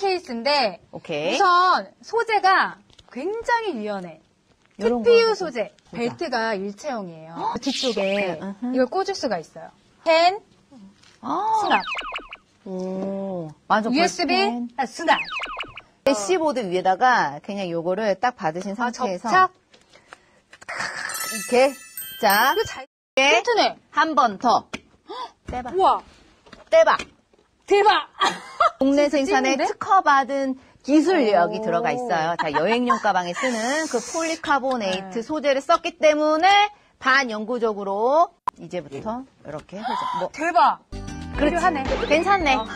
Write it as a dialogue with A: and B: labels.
A: 케이스인데
B: 오케이.
A: 우선 소재가 굉장히 유연해.
B: 요런
A: TPU
B: 거
A: 소재.
B: 보자.
A: 벨트가 일체형이에요. 뒤쪽에
B: 네, 음흠.
A: 이걸 꽂을 수가 있어요. 펜,
B: 아,
A: 수납,
B: 오, 맞아.
A: USB. 아, 수납.
B: 대시보드 위에다가 그냥 요거를 딱 받으신
A: 아,
B: 상태에서
A: 접착.
B: 이렇게 자,
A: 이거 잘 튼튼해.
B: 한 번 더 떼봐.
A: 우와,
B: 떼봐.
A: 대박.
B: 국내 생산에
A: 찐인데?
B: 특허받은 기술력이
A: 오.
B: 들어가 있어요. 자, 여행용 가방에 쓰는 그 폴리카보네이트
A: 네.
B: 소재를 썼기 때문에 반영구적으로 이제부터 이렇게 해보자. 뭐,
A: 대박.
B: 그렇지.
A: 필요하네.
B: 괜찮네.
A: 어.